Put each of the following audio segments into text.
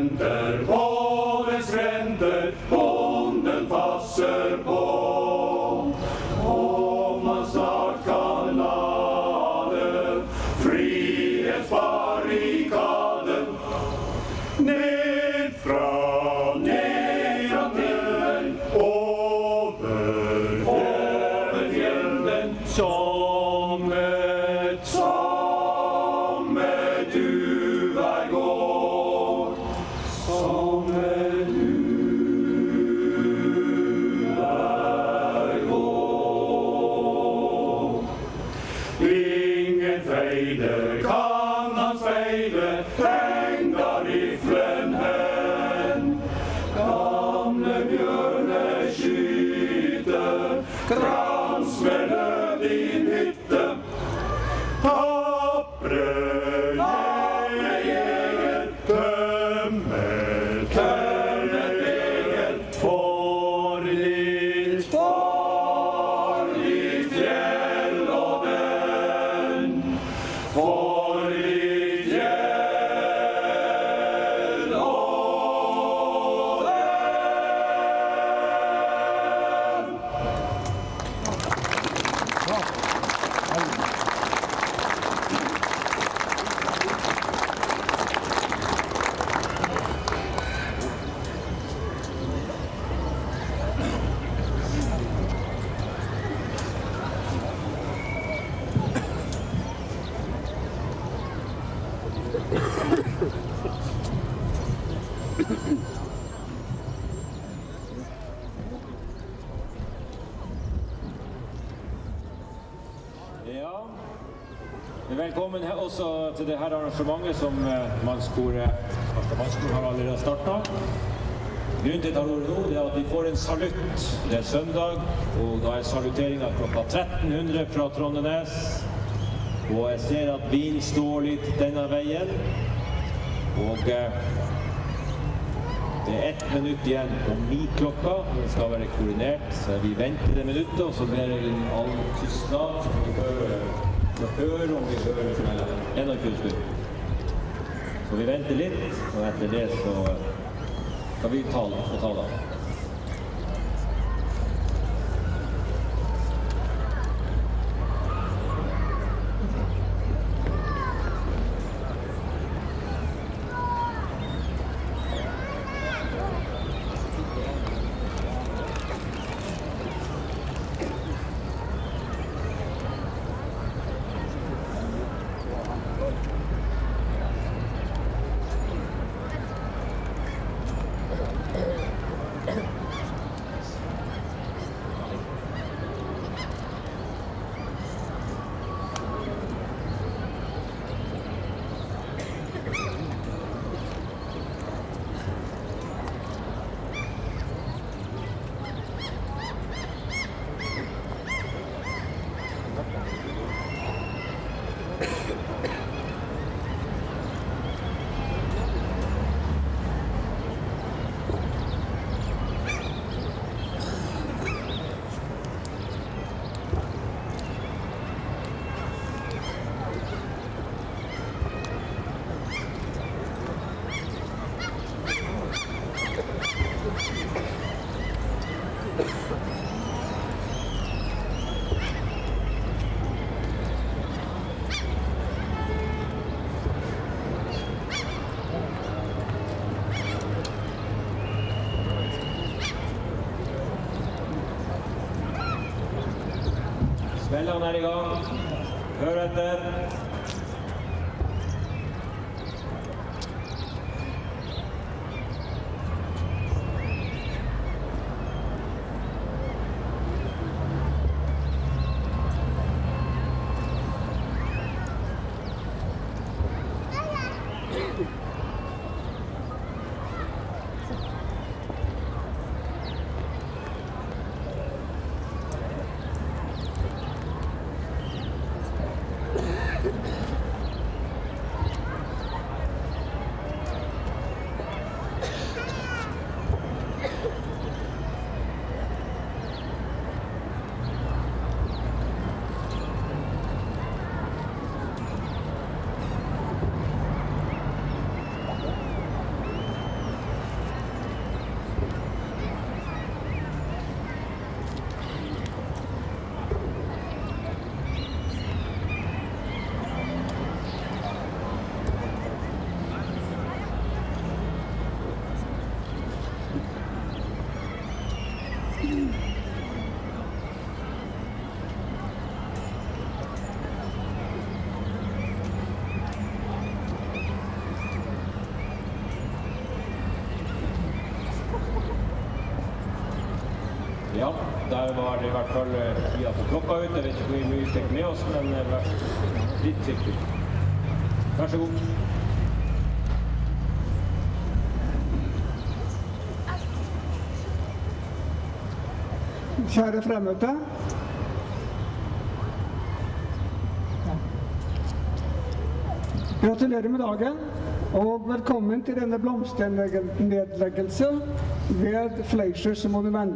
and better. Velkommen også til det her arrangementet som eh, mannskoret Harstad mannskor har allerede starta. Grunnen til at jeg tar ordet nå, er at vi får en salutt. Det er søndag, og da er salutteringa klokka 1300 fra Trondenes. Og jeg ser at bilen står litt denne veien. Og eh, det er ett minutt igjen på ni klokka, Det skal være koordinert, så vi venter det minuttet, og så blir det all tystnad. Så hører, om vi hører fra 21 sekunder. Så vi venter litt, og etter det så skal vi ta, få ta det. Spillerne er i gang. Hør etter. Der var i hvert fall eh, tida på klokka ute. Jeg vet ikke hvor mye vi fikk med oss, men det var litt sikkert. Vær så god. Kjære fremmøte. Gratulerer med dagen, og velkommen til denne blomsternedleggelse ved Fleischers monument,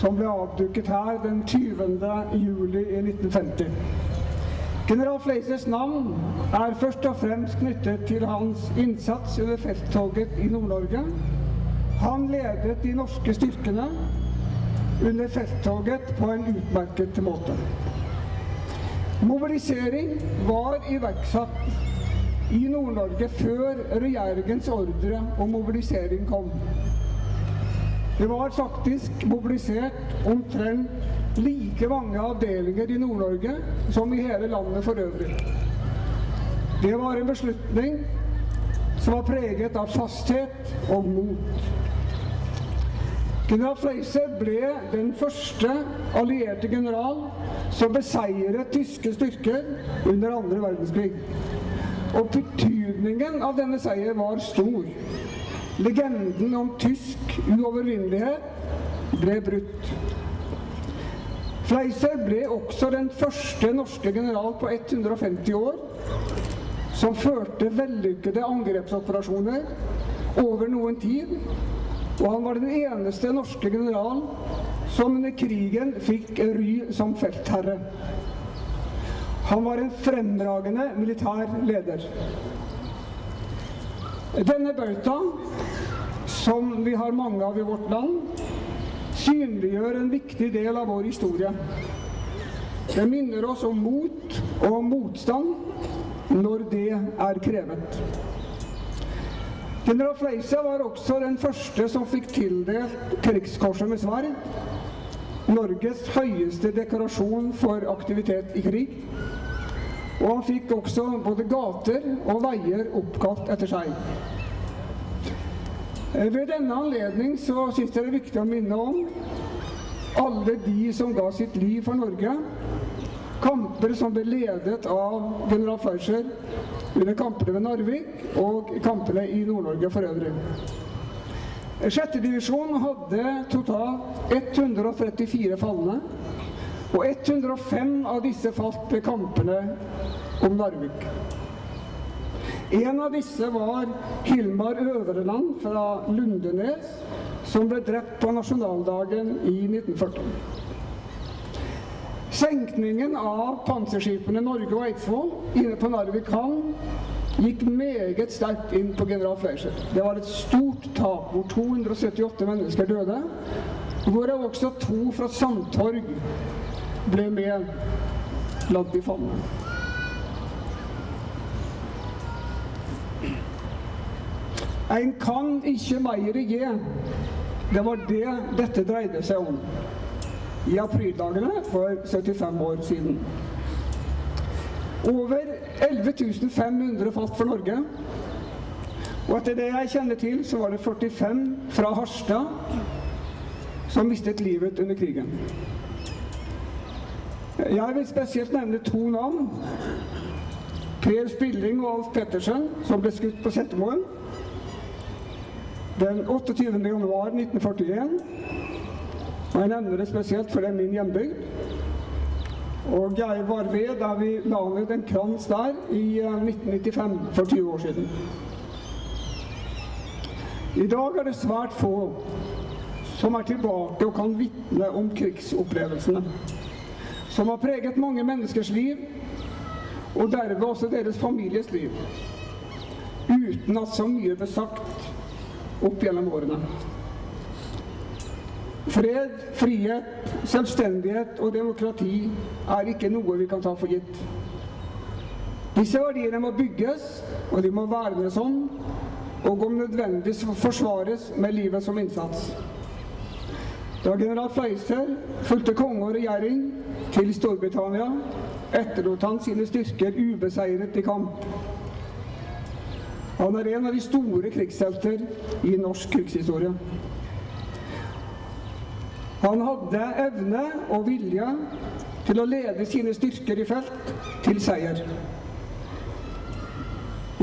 som ble avduket her den 20. juli i 1950. General Fleisers navn er først og fremst knyttet til hans innsats under felttoget i Nord-Norge. Han ledet de norske styrkene under felttoget på en utmerket måte. Mobilisering var iverksatt i Nord-Norge før regjeringens ordre om mobilisering kom. Det var faktisk mobilisert omtrent like mange avdelinger i Nord-Norge som i hele landet for øvrig. Det var en beslutning som var preget av fasthet og mot. General Fleiser ble den første allierte general som beseiret tyske styrker under andre verdenskrig. Og betydningen av denne seier var stor. Legenden om tysk uovervinnelighet ble brutt. Fleiser ble også den første norske general på 150 år som førte vellykkede angrepsoperasjoner over noen tid og han var den eneste norske general som under krigen fikk ry som feltherre. Han var en fremragende militær leder. Denne bauta, som vi har mange av i vårt land, synliggjør en viktig del av vår historie. Det minner oss om mot og om motstand når det er krevet. General Fleisa var også den første som fikk tildelt Krigskorset med sverd. Norges høyeste dekorasjon for aktivitet i krig. Og han fikk også både gater og veier oppkalt etter seg. Ved denne anledning så syns jeg det er viktig å minne om alle de som ga sitt liv for Norge. Kamper som ble ledet av general Fleischer under kampene ved Narvik og kampene i Nord-Norge for øvrig. Sjette divisjon hadde totalt 134 falne, og 105 av disse falt ved kampene om Narvik. En av disse var Hilmar Øvreland fra Lundenes, som ble drept på nasjonaldagen i 1940. Senkningen av panserskipene Norge og Eidsvoll inne på Narvik havn gikk meget sterkt inn på general Fleischer. Det var et stort tap, hvor 278 mennesker døde. Hvorav også to fra Sandtorg ble med blant de falne. En kan ikke mer gi. Det var det dette dreide seg om i aprildagene for 75 år siden. Over 11 500 falt for Norge. Og etter det jeg kjenner til, så var det 45 fra Harstad som mistet livet under krigen. Jeg vil spesielt nevne to navn. Per Spilling og Alf Pettersen, som ble skutt på Setermoen den 28. januar 1941. Og jeg nevner det spesielt, for det er min hjembygd. Og jeg var ved da vi la ned en krans der i 1995, for 20 år siden. I dag er det svært få som er tilbake og kan vitne om krigsopplevelsene. Som har preget mange menneskers liv, og derved også deres families liv. Uten at så mye ble sagt opp gjennom årene. Fred, frihet, selvstendighet og demokrati er ikke noe vi kan ta for gitt. Disse verdiene må bygges, og de må vernes om, og om nødvendig forsvares med livet som innsats. Da general Fleiser fulgte konge og regjering til Storbritannia, etterlot han sine styrker ubeseiret i kamp. Han er en av de store krigshelter i norsk krigshistorie. Han hadde evne og vilje til å lede sine styrker i felt til seier.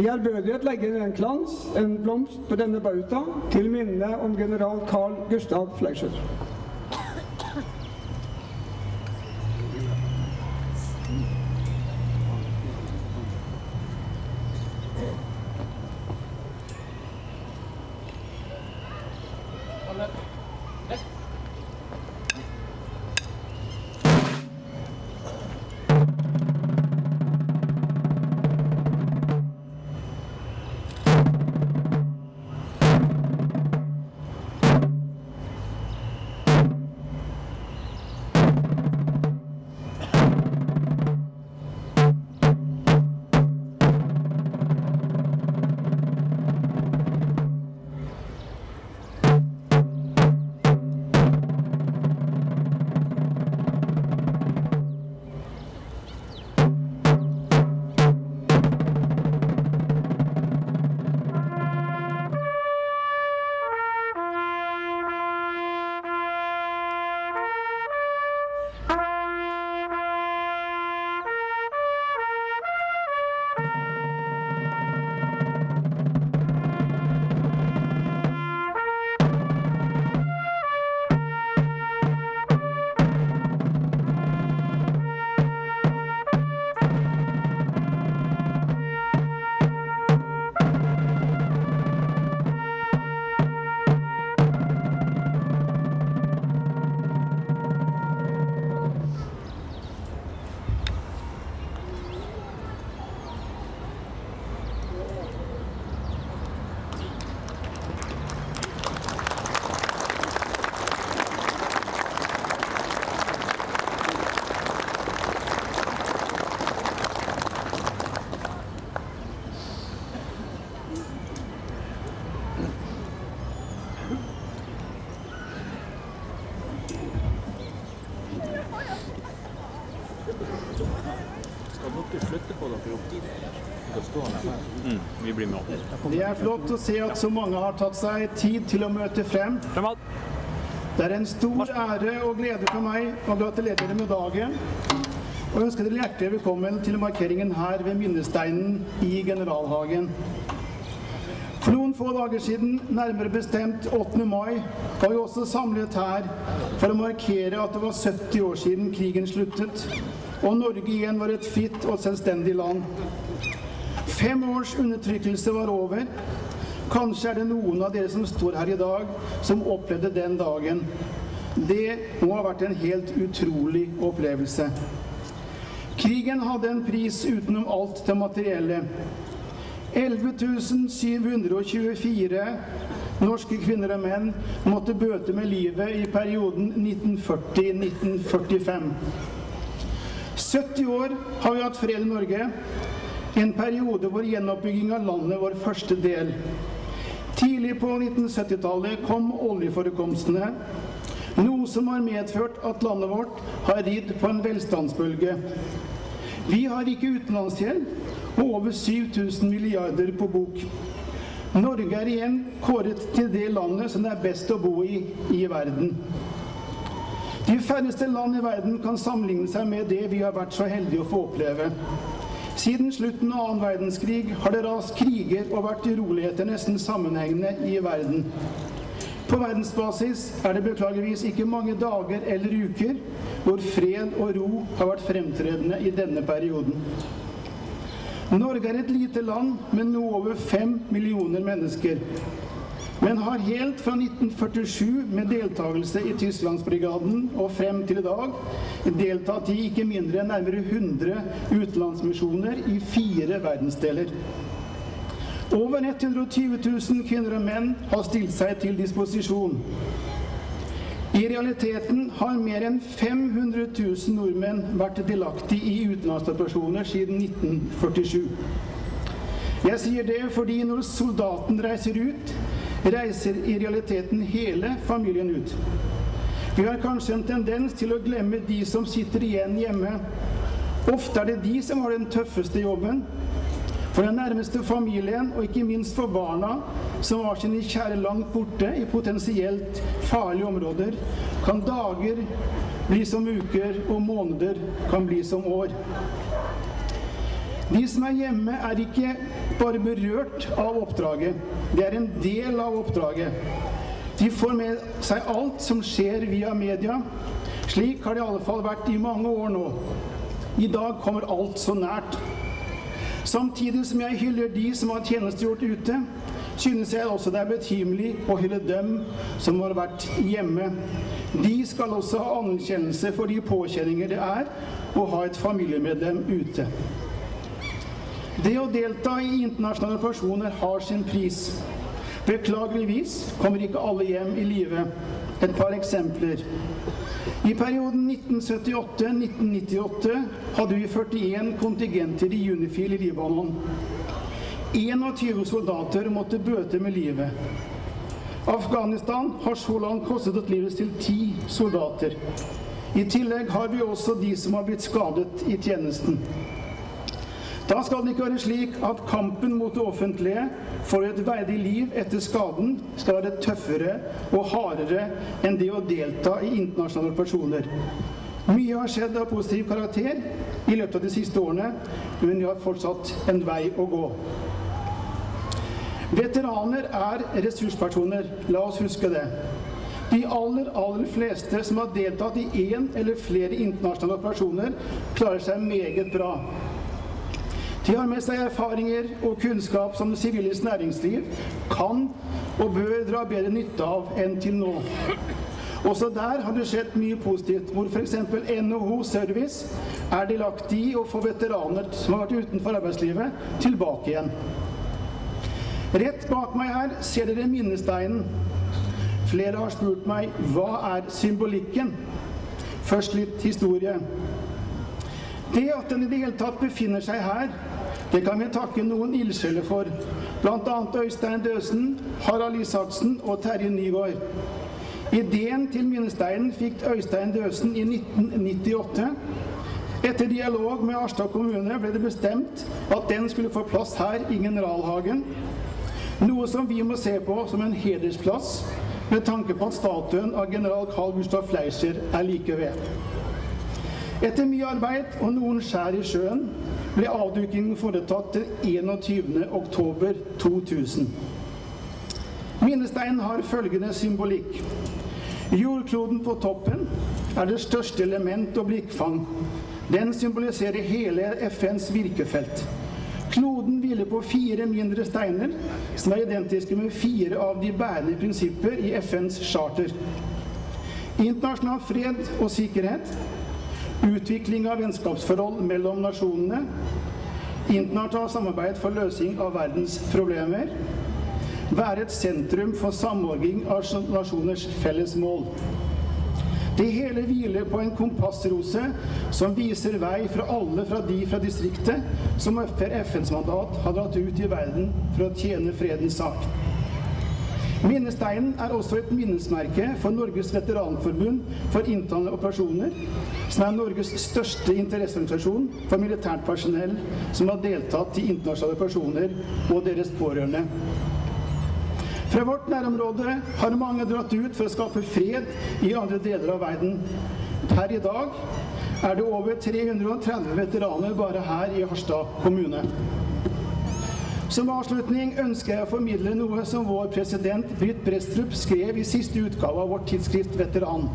I ærbødighet legger en klans, en blomst på denne bauta, til minne om general Carl Gustav Fleischer. Vi blir med opp. Det er flott å se at så mange har tatt seg tid til å møte frem. Det er en stor ære og glede for meg å gratulere dere med dagen. Og ønske dere hjertelig velkommen til markeringen her ved minnesteinen i Generalhagen. For noen få dager siden, nærmere bestemt 8. mai, var vi også samlet her for å markere at det var 70 år siden krigen sluttet, og Norge igjen var et fritt og selvstendig land. Fem års undertrykkelse var over. Kanskje er det noen av dere som står her i dag, som opplevde den dagen. Det må ha vært en helt utrolig opplevelse. Krigen hadde en pris utenom alt det materielle. 11.724 norske kvinner og menn måtte bøte med livet i perioden 1940-1945. 70 år har vi hatt fred i Norge. En periode hvor gjenoppbygging av landet var første del. Tidlig på 1970-tallet kom oljeforekomstene, noe som har medført at landet vårt har ridd på en velstandsbølge. Vi har ikke utenlandsgjeld og over 7000 milliarder på bok. Norge er igjen kåret til det landet som det er best å bo i i verden. De færreste land i verden kan sammenligne seg med det vi har vært så heldige å få oppleve. Siden slutten av annen verdenskrig har det rast kriger og vært uroligheter nesten sammenhengende i verden. På verdensbasis er det beklageligvis ikke mange dager eller uker hvor fred og ro har vært fremtredende i denne perioden. Norge er et lite land med noe over fem millioner mennesker, men har helt fra 1947 med deltakelse i Tysklandsbrigaden og frem til i dag deltatt i ikke mindre enn nærmere 100 utenlandsmisjoner i fire verdensdeler. Over 120 000 kvinner og menn har stilt seg til disposisjon. I realiteten har mer enn 500 000 nordmenn vært delaktig i utenlandsoperasjoner siden 1947. Jeg sier det fordi når soldaten reiser ut, reiser i realiteten hele familien ut. Vi har kanskje en tendens til å glemme de som sitter igjen hjemme. Ofte er det de som har den tøffeste jobben. For den nærmeste familien, og ikke minst for barna, som har sine kjære langt borte i potensielt farlige områder, kan dager bli som uker, og måneder kan bli som år. De som er hjemme, er ikke bare berørt av oppdraget. Det er en del av oppdraget. De får med seg alt som skjer via media. Slik har det i alle fall vært i mange år nå. I dag kommer alt så nært. Samtidig som jeg hyller de som har tjenestegjort ute, synes jeg også det er betimelig å hylle dem som har vært hjemme. De skal også ha anerkjennelse for de påkjenninger det er å ha et familiemedlem ute. Det å delta i internasjonale operasjoner har sin pris. Beklageligvis kommer ikke alle hjem i live. Et par eksempler. I perioden 1978-1998 hadde vi 41 kontingenter i Unifil i Libanon. 21 soldater måtte bøte med livet. Afghanistan har så langt kostet livet til ti soldater. I tillegg har vi også de som har blitt skadet i tjenesten. Da skal det ikke være slik at kampen mot det offentlige for et verdig liv etter skaden skal være tøffere og hardere enn det å delta i internasjonale operasjoner. Mye har skjedd av positiv karakter i løpet av de siste årene, men vi har fortsatt en vei å gå. Veteraner er ressurspersoner, la oss huske det. De aller, aller fleste som har deltatt i én eller flere internasjonale operasjoner, klarer seg meget bra. De har med seg erfaringer og kunnskap som siviles næringsliv kan og bør dra bedre nytte av enn til nå. Også der har det skjedd mye positivt, hvor f.eks. NHO Service er delaktig i å få veteraner som har vært utenfor arbeidslivet, tilbake igjen. Rett bak meg her ser dere minnesteinen. Flere har spurt meg hva er symbolikken? Først litt historie. Det at den i det hele tatt befinner seg her, det kan vi takke noen ildsjeler for. Bl.a. Øystein Døsen, Harald Isaksen og Terje Nygaard. Ideen til minnesteinen fikk Øystein Døsen i 1998. Etter dialog med Arstad kommune ble det bestemt at den skulle få plass her i Generalhagen. Noe som vi må se på som en hedersplass, med tanke på at statuen av general Carl Gustav Fleischer er like ved. Etter mye arbeid og noen skjær i sjøen ble avdukingen foretatt den 21. oktober 2000. Minnesteinen har følgende symbolikk. Jordkloden på toppen er det største element og blikkfang. Den symboliserer hele FNs virkefelt. Kloden hviler på fire mindre steiner, som er identiske med fire av de bærende prinsipper i FNs charter. Internasjonal fred og sikkerhet, utvikling av vennskapsforhold mellom nasjonene, internasjonalt samarbeid for løsning av verdens problemer, være et sentrum for samordning av nasjoners felles mål. Det hele hviler på en kompassrose som viser vei fra alle fra de fra distriktet som etter FNs mandat har dratt ut i verden for å tjene fredens sak. Minnesteinen er også et minnesmerke for Norges veteranforbund for interne operasjoner, som er Norges største interesseorganisasjon for militært personell som har deltatt i internasjonale operasjoner, og deres pårørende. Fra vårt nærområde har mange dratt ut for å skape fred i andre deler av verden. Per i dag er det over 330 veteraner bare her i Harstad kommune. Som avslutning ønsker jeg å formidle noe som vår president Britt Brestrup skrev i siste utgave av vårt tidsskrift Veteran.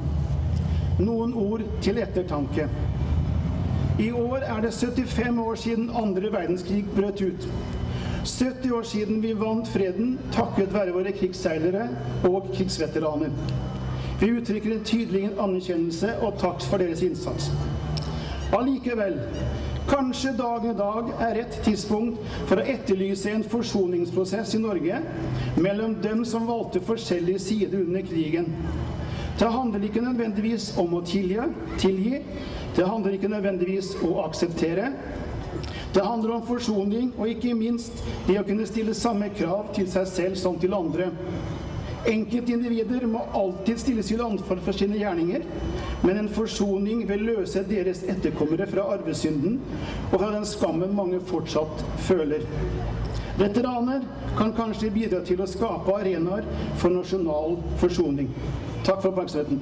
Noen ord til ettertanke. I år er det 75 år siden andre verdenskrig brøt ut. 70 år siden vi vant freden takket være våre krigsseilere og krigsveteraner. Vi uttrykker en tydelig anerkjennelse og takk for deres innsats. Allikevel, kanskje dagen i dag er rett tidspunkt for å etterlyse en forsoningsprosess i Norge mellom dem som valgte forskjellige sider under krigen. Det handler ikke nødvendigvis om å tilgi, tilgi. Det handler ikke nødvendigvis om å akseptere. Det handler om forsoning og ikke minst det å kunne stille samme krav til seg selv som til andre. Enkeltindivider må alltid stilles til ansvar for sine gjerninger, men en forsoning vil løse deres etterkommere fra arvesynden og fra den skammen mange fortsatt føler. Veteraner kan kanskje bidra til å skape arenaer for nasjonal forsoning. Takk for oppmerksomheten.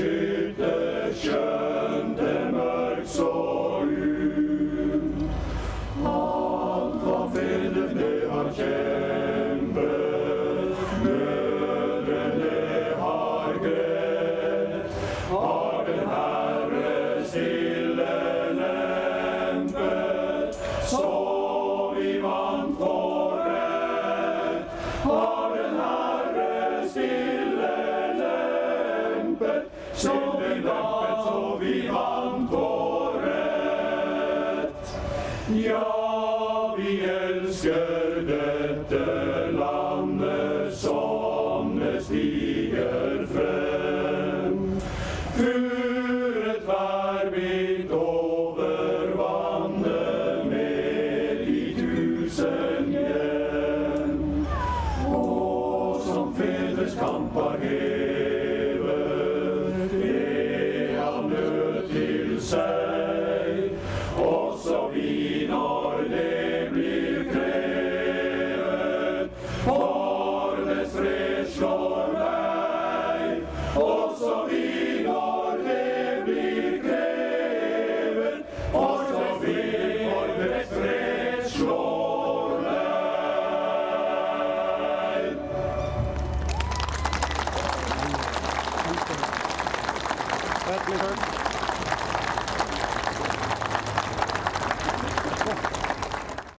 Chute.